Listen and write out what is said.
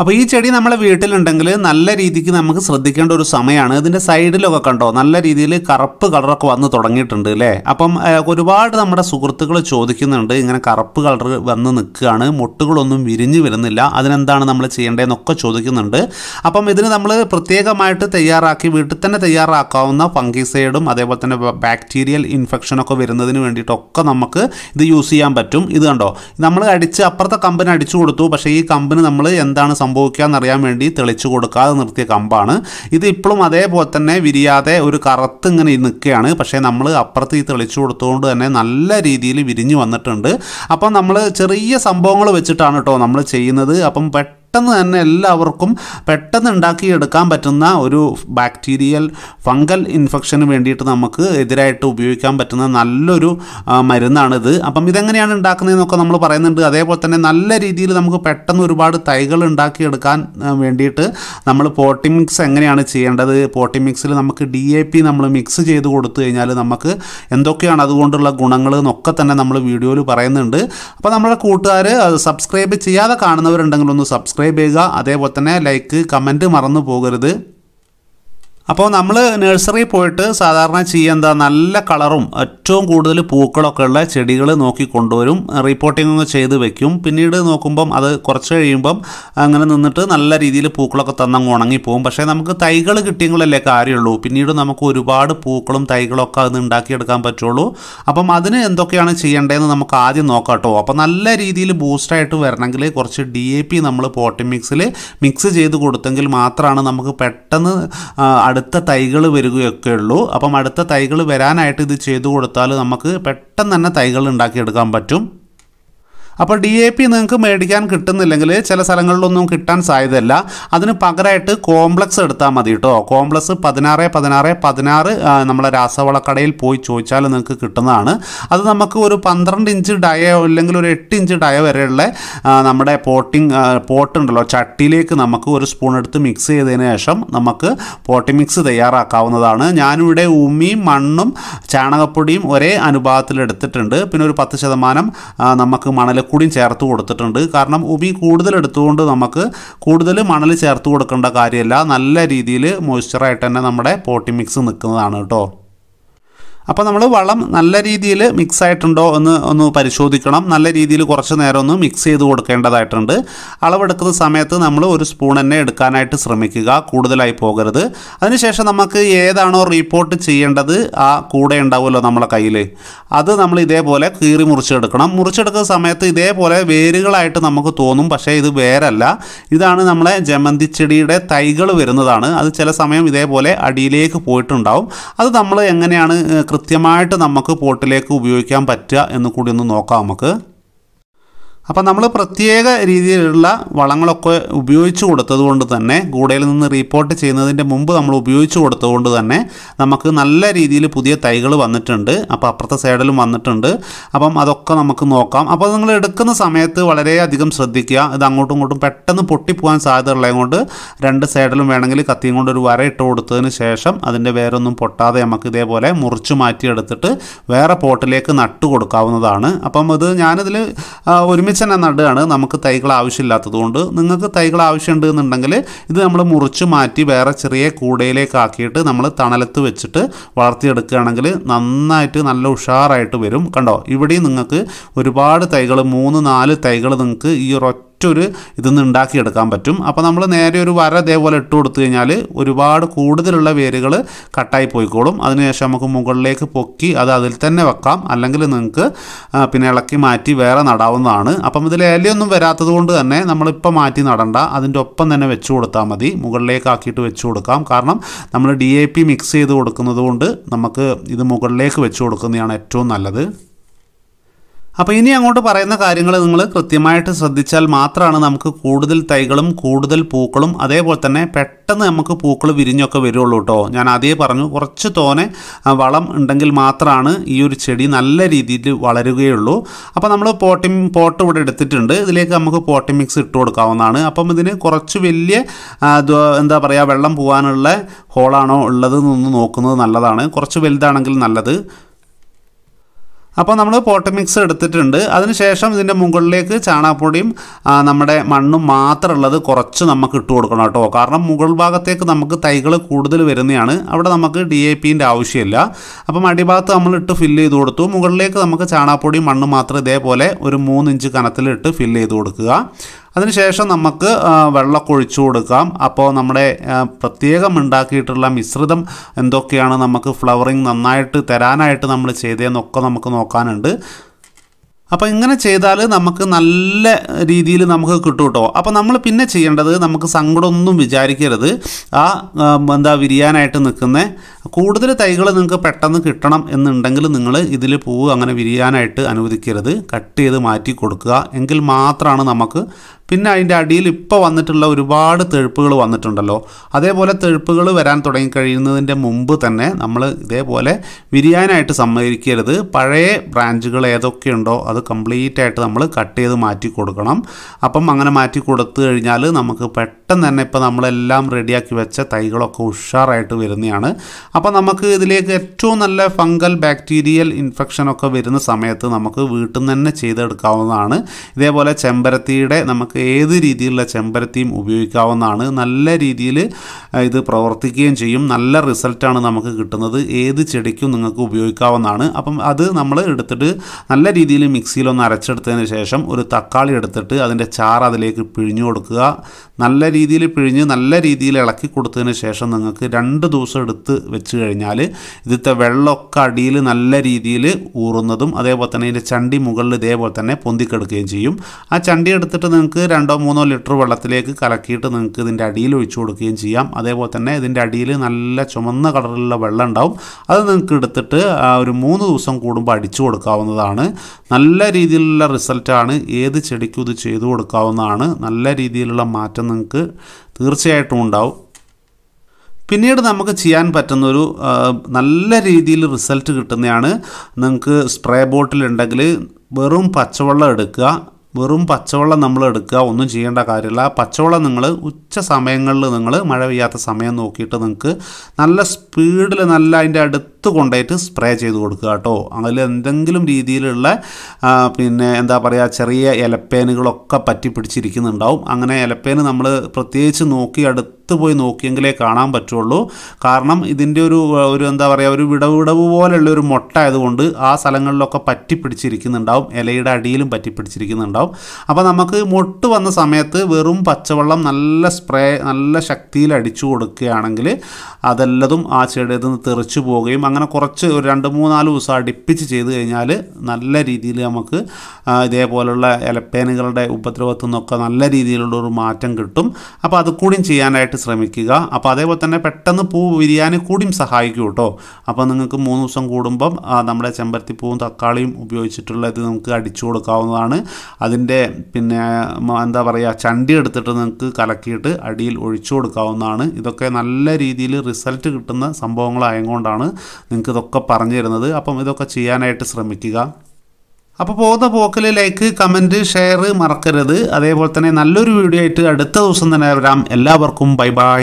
അപ്പോൾ ഈ ചെടി നമ്മളെ വീട്ടിലുണ്ടെങ്കിൽ നല്ല രീതിക്ക് നമുക്ക് ശ്രദ്ധിക്കേണ്ട ഒരു സമയമാണ് ഇതിന്റെ സൈഡിലൊക്കെ കണ്ടോ? നല്ല രീതിയിൽ കറുപ്പ് കളറൊക്കെ വന്ന് തുടങ്ങിയിട്ടുണ്ട് അല്ലേ? അപ്പം ഒരുപാട് നമ്മുടെ സുഹൃത്തുക്കൾ ചോദിക്കുന്നുണ്ട്. ഇങ്ങനെ കറുപ്പ് കളർ വന്ന് നിൽക്കുകയാണ്. മുട്ടുകളൊന്നും വിരിഞ്ഞ് വരുന്നില്ല. അതിനെന്താണ് നമ്മൾ ചെയ്യേണ്ടതെന്നൊക്കെ ചോദിക്കുന്നുണ്ട്. അപ്പം ഇതിന് നമ്മൾ പ്രത്യേകമായിട്ട് തയ്യാറാക്കി വീട്ടിൽ തന്നെ തയ്യാറാക്കാവുന്ന ഫംഗിസൈഡും അതേപോലെ തന്നെ ബാക്ടീരിയൽ ഇൻഫെക്ഷനൊക്കെ വരുന്നതിന് വേണ്ടിയിട്ടൊക്കെ നമുക്ക് ഇത് യൂസ് ചെയ്യാൻ പറ്റും. ഇത് കണ്ടോ? നമ്മൾ അടിച്ച് അപ്പുറത്തെ കമ്പനി അടിച്ചു കൊടുത്തു. പക്ഷേ ഈ കമ്പനി നമ്മൾ എന്താണ് സംഭവിക്കുക എന്നറിയാൻ വേണ്ടി തെളിച്ചു കൊടുക്കാതെ നിർത്തിയ കമ്പാണ്. ഇത് ഇപ്പോഴും അതേപോലെ തന്നെ വിരിയാതെ ഒരു കറുത്ത് ഇങ്ങനെ നിൽക്കുകയാണ്. പക്ഷേ നമ്മൾ അപ്പുറത്ത് ഈ തെളിച്ചു കൊടുത്തുകൊണ്ട് തന്നെ നല്ല രീതിയിൽ വിരിഞ്ഞു വന്നിട്ടുണ്ട്. അപ്പം നമ്മൾ ചെറിയ സംഭവങ്ങൾ വെച്ചിട്ടാണ് കേട്ടോ നമ്മൾ ചെയ്യുന്നത്. അപ്പം പെട്ടെന്ന് പെട്ടെന്ന് തന്നെ എല്ലാവർക്കും പെട്ടെന്ന് ഉണ്ടാക്കിയെടുക്കാൻ പറ്റുന്ന ഒരു ബാക്ടീരിയൽ ഫംഗൽ ഇൻഫെക്ഷന് വേണ്ടിയിട്ട് നമുക്ക് എതിരായിട്ട് ഉപയോഗിക്കാൻ പറ്റുന്ന നല്ലൊരു മരുന്നാണിത്. അപ്പം ഇതെങ്ങനെയാണ് ഉണ്ടാക്കുന്നതെന്നൊക്കെ നമ്മൾ പറയുന്നുണ്ട്. അതേപോലെ തന്നെ നല്ല രീതിയിൽ നമുക്ക് പെട്ടെന്ന് ഒരുപാട് തൈകൾ ഉണ്ടാക്കിയെടുക്കാൻ വേണ്ടിയിട്ട് നമ്മൾ പോട്ടി മിക്സ് എങ്ങനെയാണ് ചെയ്യേണ്ടത്? പോട്ടി മിക്സിൽ നമുക്ക് ഡി എ പി നമ്മൾ മിക്സ് ചെയ്ത് കൊടുത്തു കഴിഞ്ഞാൽ നമുക്ക് എന്തൊക്കെയാണ് അതുകൊണ്ടുള്ള ഗുണങ്ങൾ എന്നൊക്കെ തന്നെ നമ്മൾ വീഡിയോയിൽ പറയുന്നുണ്ട്. അപ്പോൾ നമ്മുടെ കൂട്ടുകാർ സബ്സ്ക്രൈബ് ചെയ്യാതെ കാണുന്നവരുണ്ടെങ്കിൽ ഒന്ന് സബ്സ്ക്രൈബ് ചെയ്യുക അതേപോലെ തന്നെ ലൈക്ക് കമന്റ് മറന്നു പോകരുത്. അപ്പോൾ നമ്മൾ നഴ്സറിയിൽ പോയിട്ട് സാധാരണ ചെയ്യുക എന്താ നല്ല കളറും ഏറ്റവും കൂടുതൽ പൂക്കളൊക്കെ ഉള്ള ചെടികൾ നോക്കി കൊണ്ടുവരും. റിപ്പോർട്ടിംഗ് ചെയ്ത് വെക്കും. പിന്നീട് നോക്കുമ്പം അത് കുറച്ച് കഴിയുമ്പം അങ്ങനെ നിന്നിട്ട് നല്ല രീതിയിൽ പൂക്കളൊക്കെ തന്നങ്ങ് ഉണങ്ങിപ്പോവും പക്ഷേ നമുക്ക് തൈകൾ കിട്ടിയെങ്കിലല്ലേ കാര്യമുള്ളൂ. പിന്നീട് നമുക്ക് ഒരുപാട് പൂക്കളും തൈകളൊക്കെ അത് ഉണ്ടാക്കിയെടുക്കാൻ പറ്റുള്ളൂ. അപ്പം അതിന് എന്തൊക്കെയാണ് ചെയ്യേണ്ടതെന്ന് നമുക്ക് ആദ്യം നോക്കാം കേട്ടോ. അപ്പോൾ നല്ല രീതിയിൽ ബൂസ്റ്റായിട്ട് വരണമെങ്കിൽ കുറച്ച് ഡി എ പി നമ്മൾ പോട്ടി മിക്സിൽ മിക്സ് ചെയ്ത് കൊടുത്തെങ്കിൽ മാത്രമാണ് നമുക്ക് പെട്ടെന്ന് അടുത്ത തൈകൾ വരികയൊക്കെ ഉള്ളൂ അപ്പം അടുത്ത തൈകൾ വരാനായിട്ട് ഇത് ചെയ്തു കൊടുത്താൽ നമുക്ക് പെട്ടെന്ന് തന്നെ തൈകൾ ഉണ്ടാക്കിയെടുക്കാൻ പറ്റും. അപ്പോൾ ഡി എ പി നിങ്ങൾക്ക് മേടിക്കാൻ കിട്ടുന്നില്ലെങ്കിൽ ചില സ്ഥലങ്ങളിലൊന്നും കിട്ടാൻ സാധ്യതയല്ല. അതിന് പകരമായിട്ട് കോംപ്ലക്സ് എടുത്താൽ മതി കേട്ടോ. കോംപ്ലക്സ് പതിനാറ് പതിനാറ് പതിനാറ് നമ്മളെ രാസവളക്കടയിൽ പോയി ചോദിച്ചാൽ നിങ്ങൾക്ക് കിട്ടുന്നതാണ്. അത് നമുക്ക് ഒരു പന്ത്രണ്ട് ഇഞ്ച് ഡയോ അല്ലെങ്കിൽ ഒരു എട്ട് ഇഞ്ച് ഡയോ വരെയുള്ള നമ്മുടെ പോട്ടിങ് പോട്ട് ഉണ്ടല്ലോ ചട്ടിയിലേക്ക് നമുക്ക് ഒരു സ്പൂൺ എടുത്ത് മിക്സ് ചെയ്തതിന് ശേഷം നമുക്ക് പോട്ടി മിക്സ് തയ്യാറാക്കാവുന്നതാണ്. ഞാനിവിടെ ഉമ്മിയും മണ്ണും ചാണകപ്പൊടിയും ഒരേ അനുപാതത്തിൽ എടുത്തിട്ടുണ്ട്. പിന്നെ ഒരു പത്ത് ശതമാനം നമുക്ക് നമുക്ക് മണലക്കൂടിയും ചേർത്ത് കൊടുത്തിട്ടുണ്ട്. കാരണം ഉമി കൂടുതൽ എടുത്തുകൊണ്ട് നമുക്ക് കൂടുതൽ മണൽ ചേർത്ത് കൊടുക്കേണ്ട കാര്യമല്ല. നല്ല രീതിയിൽ മോയ്സ്ചറായിട്ട് തന്നെ നമ്മുടെ പോട്ടി മിക്സ് നിൽക്കുന്നതാണ് കേട്ടോ. അപ്പോൾ നമ്മൾ വളം നല്ല രീതിയിൽ മിക്സ് ആയിട്ടുണ്ടോ എന്ന് ഒന്ന് പരിശോധിക്കണം. നല്ല രീതിയിൽ കുറച്ച് നേരം ഒന്ന് മിക്സ് ചെയ്ത് കൊടുക്കേണ്ടതായിട്ടുണ്ട്. അളവെടുക്കുന്ന സമയത്ത് നമ്മൾ ഒരു സ്പൂൺ തന്നെ എടുക്കാനായിട്ട് ശ്രമിക്കുക. കൂടുതലായി പോകരുത്. അതിനുശേഷം നമുക്ക് ഏതാണോ റിപ്പോർട്ട് ചെയ്യേണ്ടത് ആ കൂടെ ഉണ്ടാവുമല്ലോ നമ്മളെ കയ്യിൽ അത് നമ്മൾ ഇതേപോലെ കീറി മുറിച്ചെടുക്കണം. മുറിച്ചെടുക്കുന്ന സമയത്ത് ഇതേപോലെ വേരുകളായിട്ട് നമുക്ക് തോന്നും. പക്ഷേ ഇത് വേരല്ല. ഇതാണ് നമ്മളെ ജമന്തി ചെടിയുടെ തൈകൾ വരുന്നതാണ്. അത് ചില സമയം ഇതേപോലെ അടിയിലേക്ക് പോയിട്ടുണ്ടാവും. അത് നമ്മൾ എങ്ങനെയാണ് കൃത്യമായിട്ട് നമുക്ക് പോട്ടിലേക്ക് ഉപയോഗിക്കാൻ പറ്റുക എന്ന് കൂടി ഒന്ന് നോക്കാം നമുക്ക്. അപ്പം നമ്മൾ പ്രത്യേക രീതിയിലുള്ള വളങ്ങളൊക്കെ ഉപയോഗിച്ച് കൊടുത്തത് കൊണ്ട് തന്നെ കൂടയിൽ നിന്ന് റിപ്പോർട്ട് ചെയ്യുന്നതിന്റെ മുമ്പ് നമ്മൾ ഉപയോഗിച്ച് കൊടുത്തതുകൊണ്ട് തന്നെ നമുക്ക് നല്ല രീതിയിൽ പുതിയ തൈകൾ വന്നിട്ടുണ്ട്. അപ്പോൾ അപ്പുറത്തെ സൈഡിലും വന്നിട്ടുണ്ട്. അപ്പം അതൊക്കെ നമുക്ക് നോക്കാം. അപ്പോൾ നിങ്ങൾ എടുക്കുന്ന സമയത്ത് വളരെയധികം ശ്രദ്ധിക്കുക. ഇത് അങ്ങോട്ടും ഇങ്ങോട്ടും പെട്ടെന്ന് പൊട്ടിപ്പോകാൻ സാധ്യത ഉള്ളതുകൊണ്ട് രണ്ട് സൈഡിലും വേണമെങ്കിൽ കത്തിയും കൊണ്ട് ഒരു വര ഇട്ട് കൊടുത്തതിന് ശേഷം അതിന്റെ വേരൊന്നും പൊട്ടാതെ നമുക്ക് ഇതേപോലെ മുറിച്ച് മാറ്റിയെടുത്തിട്ട് വേറെ പോട്ടിലേക്ക് നട്ട് കൊടുക്കാവുന്നതാണ്. അപ്പം ഇത് ഞാനിതിൽ ഒരുമിച്ച് തന്നെ നടുകയാണ്. നമുക്ക് തൈകൾ ആവശ്യമില്ലാത്തതുകൊണ്ട് നിങ്ങൾക്ക് തൈകൾ ആവശ്യമുണ്ട് എന്നുണ്ടെങ്കിൽ ഇത് നമ്മൾ മുറിച്ച് മാറ്റി വേറെ ചെറിയ കൂടയിലേക്കാക്കിയിട്ട് നമ്മൾ തണലത്ത് വെച്ചിട്ട് വളർത്തിയെടുക്കുകയാണെങ്കിൽ നന്നായിട്ട് നല്ല ഉഷാറായിട്ട് വരും. കണ്ടോ? ഇവിടെയും നിങ്ങൾക്ക് ഒരുപാട് തൈകൾ മൂന്ന് നാല് തൈകൾ നിങ്ങൾക്ക് ഈ ഒരു ഒറ്റൊരു നിന്ന് ഉണ്ടാക്കിയെടുക്കാൻ പറ്റും. അപ്പോൾ നമ്മൾ നേരെ ഒരു വര ഇതേപോലെ ഇട്ട് കൊടുത്തു കഴിഞ്ഞാൽ ഒരുപാട് കൂടുതലുള്ള വേരുകൾ കട്ടായി പോയിക്കോളും. അതിനുശേഷം നമുക്ക് മുകളിലേക്ക് പൊക്കി അത് അതിൽ തന്നെ വെക്കാം. അല്ലെങ്കിൽ നിങ്ങൾക്ക് പിന്നെ ഇളക്കി മാറ്റി വേറെ നടാവുന്നതാണ്. അപ്പം ഇതിൽ ഇലയൊന്നും വരാത്തത് കൊണ്ട് തന്നെ നമ്മളിപ്പോൾ മാറ്റി നടണ്ട. അതിന്റെ ഒപ്പം തന്നെ വെച്ച് കൊടുത്താൽ മതി. മുകളിലേക്ക് ആക്കിയിട്ട് വെച്ച് കൊടുക്കാം. കാരണം നമ്മൾ ഡി മിക്സ് ചെയ്ത് കൊടുക്കുന്നത് കൊണ്ട് നമുക്ക് ഇത് മുകളിലേക്ക് വെച്ച് കൊടുക്കുന്നതാണ് ഏറ്റവും നല്ലത്. അപ്പോൾ ഇനി അങ്ങോട്ട് പറയുന്ന കാര്യങ്ങൾ നിങ്ങൾ കൃത്യമായിട്ട് ശ്രദ്ധിച്ചാൽ മാത്രമാണ് നമുക്ക് കൂടുതൽ തൈകളും കൂടുതൽ പൂക്കളും അതേപോലെ തന്നെ പെട്ടെന്ന് നമുക്ക് പൂക്കൾ വിരിഞ്ഞൊക്കെ വരുള്ളൂ കേട്ടോ ഞാൻ ആദ്യം പറഞ്ഞു കുറച്ച് തോനെ വളം ഉണ്ടെങ്കിൽ മാത്രമാണ് ഈ ഒരു ചെടി നല്ല രീതിയിൽ വളരുകയുള്ളൂ. അപ്പോൾ നമ്മൾ പോട്ടിം പോട്ട് ഇവിടെ എടുത്തിട്ടുണ്ട്. ഇതിലേക്ക് നമുക്ക് പോട്ടി മിക്സ് ഇട്ട് കൊടുക്കാവുന്നതാണ്. അപ്പം ഇതിന് കുറച്ച് വലിയ എന്താ പറയുക വെള്ളം പോകാനുള്ള ഹോളാണോ ഉള്ളത് എന്നൊന്ന് നോക്കുന്നത് നല്ലതാണ്. കുറച്ച് വലുതാണെങ്കിൽ നല്ലത്. അപ്പോൾ നമ്മൾ പോട്ട് മിക്സ് എടുത്തിട്ടുണ്ട്. അതിനുശേഷം ഇതിന്റെ മുകളിലേക്ക് ചാണകപ്പൊടിയും നമ്മുടെ മണ്ണും മാത്രമുള്ളത് കുറച്ച് നമുക്ക് ഇട്ട് കൊടുക്കണം കേട്ടോ. കാരണം മുകൾ ഭാഗത്തേക്ക് നമുക്ക് തൈകൾ കൂടുതൽ വരുന്നതാണ്. അവിടെ നമുക്ക് ഡി എ പിന്റെ ആവശ്യമില്ല. അപ്പം അടിഭാഗത്ത് നമ്മൾ ഇട്ട് ഫില്ല് ചെയ്ത് കൊടുത്തു. മുകളിലേക്ക് നമുക്ക് ചാണകപ്പൊടിയും മണ്ണും മാത്രം ഇതേപോലെ ഒരു മൂന്നിഞ്ച് കനത്തിലിട്ട് ഫില്ല് ചെയ്ത് കൊടുക്കുക. അതിനുശേഷം നമുക്ക് വെള്ളമൊക്കെ ഒഴിച്ചു കൊടുക്കാം. അപ്പോൾ നമ്മുടെ പ്രത്യേകം ഉണ്ടാക്കിയിട്ടുള്ള മിശ്രിതം എന്തൊക്കെയാണ് നമുക്ക് ഫ്ലവറിങ് നന്നായിട്ട് തരാനായിട്ട് നമ്മൾ ചെയ്തതെന്നൊക്കെ നമുക്ക് നോക്കാനുണ്ട്. അപ്പോൾ ഇങ്ങനെ ചെയ്താൽ നമുക്ക് നല്ല രീതിയിൽ നമുക്ക് കിട്ടും കേട്ടോ അപ്പോൾ നമ്മൾ പിന്നെ ചെയ്യേണ്ടത് നമുക്ക് സങ്കടമൊന്നും വിചാരിക്കരുത്. ആ എന്താ വിരിയാനായിട്ട് നിൽക്കുന്ന കൂടുതൽ തൈകൾ നിങ്ങൾക്ക് പെട്ടെന്ന് കിട്ടണം എന്നുണ്ടെങ്കിൽ നിങ്ങൾ ഇതിൽ പൂവ് അങ്ങനെ വിരിയാനായിട്ട് അനുവദിക്കരുത്. കട്ട് ചെയ്ത് മാറ്റി കൊടുക്കുക. എങ്കിൽ മാത്രമാണ് നമുക്ക് പിന്നെ അതിന്റെ അടിയിൽ ഇപ്പോൾ വന്നിട്ടുള്ള ഒരുപാട് തെഴുപ്പുകൾ വന്നിട്ടുണ്ടല്ലോ. അതേപോലെ തെഴുപ്പുകൾ വരാൻ തുടങ്ങിക്കഴിയുന്നതിന്റെ മുമ്പ് തന്നെ നമ്മൾ ഇതേപോലെ വിരിയാനായിട്ട് സമ്മതിക്കരുത്. പഴയ ബ്രാഞ്ചുകൾ ഏതൊക്കെയുണ്ടോ അത് കംപ്ലീറ്റ് ആയിട്ട് നമ്മൾ കട്ട് ചെയ്ത് മാറ്റി കൊടുക്കണം. അപ്പം അങ്ങനെ മാറ്റി കൊടുത്തു കഴിഞ്ഞാൽ നമുക്ക് പെട്ടെന്ന് തന്നെ ഇപ്പോൾ നമ്മളെല്ലാം റെഡിയാക്കി വെച്ച തൈകളൊക്കെ ഉഷാറായിട്ട് വരുന്നതാണ്. അപ്പോൾ നമുക്ക് ഇതിലേക്ക് ഏറ്റവും നല്ല ഫംഗൽ ബാക്ടീരിയൽ ഇൻഫെക്ഷനൊക്കെ വരുന്ന സമയത്ത് നമുക്ക് വീട്ടിൽ നിന്ന് തന്നെ ചെയ്തെടുക്കാവുന്നതാണ്. ഇതേപോലെ ചെമ്പരത്തിയുടെ നമുക്ക് ഏത് രീതിയിലുള്ള ചെമ്പരത്തിയും ഉപയോഗിക്കാവുന്നതാണ്. നല്ല രീതിയിൽ ഇത് പ്രവർത്തിക്കുകയും ചെയ്യും. നല്ല റിസൾട്ടാണ് നമുക്ക് കിട്ടുന്നത്. ഏത് ചെടിക്കും നിങ്ങൾക്ക് ഉപയോഗിക്കാവുന്നതാണ്. അപ്പം അത് നമ്മൾ എടുത്തിട്ട് നല്ല രീതിയിൽ മിക്സിയിലൊന്ന് അരച്ചെടുത്തതിന് ശേഷം ഒരു തക്കാളി എടുത്തിട്ട് അതിന്റെ ചാറ് അതിലേക്ക് പിഴിഞ്ഞു കൊടുക്കുക. നല്ല രീതിയിൽ പിഴിഞ്ഞ് നല്ല രീതിയിൽ ഇളക്കി കൊടുത്തതിന് ശേഷം നിങ്ങൾക്ക് രണ്ട് ദിവസം എടുത്ത് വെച്ച് കഴിഞ്ഞാൽ ഇതിലത്തെ വെള്ളമൊക്കെ അടിയിൽ നല്ല രീതിയിൽ ഊറുന്നതും അതേപോലെ തന്നെ ഇതിന്റെ ചണ്ടി മുകളിൽ ഇതേപോലെ തന്നെ പൊന്തിക്കെടുക്കുകയും ചെയ്യും. ആ ചണ്ടി എടുത്തിട്ട് നിങ്ങൾക്ക് രണ്ടോ മൂന്നോ ലിറ്റർ വെള്ളത്തിലേക്ക് കലക്കിയിട്ട് നിങ്ങൾക്ക് ഇതിന്റെ അടിയിൽ ഒഴിച്ചു കൊടുക്കുകയും ചെയ്യാം. അതേപോലെ തന്നെ ഇതിന്റെ അടിയിൽ നല്ല ചുമന്ന കളറിലുള്ള വെള്ളം ഉണ്ടാവും. അത് നിങ്ങൾക്ക് എടുത്തിട്ട് ഒരു മൂന്ന് ദിവസം കൂടുമ്പോൾ അടിച്ചു കൊടുക്കാവുന്നതാണ്. നല്ല രീതിയിലുള്ള റിസൾട്ടാണ് ഏത് ചെടിക്കും ഇത് ചെയ്തു കൊടുക്കാവുന്നതാണ്. നല്ല രീതിയിലുള്ള മാറ്റം നിങ്ങൾക്ക് തീർച്ചയായിട്ടും ഉണ്ടാവും. പിന്നീട് നമുക്ക് ചെയ്യാൻ പറ്റുന്നൊരു നല്ല രീതിയിൽ റിസൾട്ട് കിട്ടുന്നതാണ് നിങ്ങൾക്ക് സ്പ്രേ ബോട്ടിൽ ഉണ്ടെങ്കിൽ വെറും പച്ചവെള്ളം എടുക്കുക വെറും പച്ചവെള്ളം നമ്മൾ എടുക്കുക ഒന്നും ചെയ്യേണ്ട കാര്യമില്ല. പച്ചവെള്ളം നിങ്ങൾ ഉച്ച സമയങ്ങളിൽ നിങ്ങൾ മഴ പെയ്യാത്ത സമയം നോക്കിയിട്ട് നിങ്ങൾക്ക് നല്ല സ്പീഡിൽ നല്ല അതിന്റെ അടുത്ത് കൊണ്ടുപോയിട്ട് സ്പ്രേ ചെയ്ത് കൊടുക്കുക കേട്ടോ. അതിൽ എന്തെങ്കിലും രീതിയിലുള്ള പിന്നെ എന്താ പറയുക ചെറിയ ഇലപ്പേനുകളൊക്കെ പറ്റി പിടിച്ചിരിക്കുന്നുണ്ടാവും. അങ്ങനെ ഇലപ്പേന് നമ്മൾ പ്രത്യേകിച്ച് നോക്കി അടുത്ത് പോയി നോക്കിയെങ്കിലേ കാണാൻ പറ്റുള്ളൂ. കാരണം ഇതിന്റെ ഒരു ഒരു എന്താ പറയുക ഒരു വിടവ് വിടവ് പോലെയുള്ള ഒരു മുട്ട ആയതുകൊണ്ട് ആ സ്ഥലങ്ങളിലൊക്കെ പറ്റി പിടിച്ചിരിക്കുന്നുണ്ടാവും. ഇലയുടെ അടിയിലും പറ്റി പിടിച്ചിരിക്കുന്നുണ്ടാവും. അപ്പോൾ നമുക്ക് മൊട്ട് വന്ന സമയത്ത് വെറും പച്ചവെള്ളം നല്ല സ്പ്രേ നല്ല ശക്തിയിൽ അടിച്ചു കൊടുക്കുകയാണെങ്കിൽ അതെല്ലതും ആ ചെടിയിൽ നിന്ന് തെറിച്ചു പോവുകയും അങ്ങനെ കുറച്ച് ഒരു രണ്ട് മൂന്നാൽ ദിവസം അടുപ്പിച്ച് ചെയ്ത് കഴിഞ്ഞാൽ നല്ല രീതിയിൽ നമുക്ക് ഇതേപോലുള്ള ഇലപ്പേനുകളുടെ ഉപദ്രവത്തിൽ നിന്നൊക്കെ നല്ല രീതിയിലുള്ള ഒരു മാറ്റം കിട്ടും. അപ്പോൾ അത് കൂടിയും ചെയ്യാനായിട്ട് ശ്രമിക്കുക. അപ്പോൾ അതേപോലെ തന്നെ പെട്ടെന്ന് പൂ വിരിയാൻ കൂടിയും സഹായിക്കും കേട്ടോ. അപ്പോൾ നിങ്ങൾക്ക് മൂന്ന് ദിവസം കൂടുമ്പം നമ്മുടെ ചെമ്പരത്തിപ്പൂവും തക്കാളിയും ഉപയോഗിച്ചിട്ടുള്ള ഇത് നമുക്ക് അടിച്ചു കൊടുക്കാവുന്നതാണ്. അതിന്റെ പിന്നെ എന്താ പറയുക ചണ്ടി എടുത്തിട്ട് നിങ്ങൾക്ക് കലക്കിയിട്ട് അടിയിൽ ഒഴിച്ചു കൊടുക്കാവുന്നതാണ്. ഇതൊക്കെ നല്ല രീതിയിൽ റിസൾട്ട് കിട്ടുന്ന സംഭവങ്ങളായതുകൊണ്ടാണ് നിങ്ങൾക്ക് ഇതൊക്കെ പറഞ്ഞു തരുന്നത്. അപ്പം ഇതൊക്കെ ചെയ്യാനായിട്ട് ശ്രമിക്കുക. അപ്പോൾ പോകുന്ന പോക്കിൽ ലൈക്ക് കമന്റ് ഷെയർ മറക്കരുത്. അതേപോലെ തന്നെ നല്ലൊരു വീഡിയോ ആയിട്ട് അടുത്ത ദിവസം തന്നെ വരാം. എല്ലാവർക്കും ബൈ ബൈ.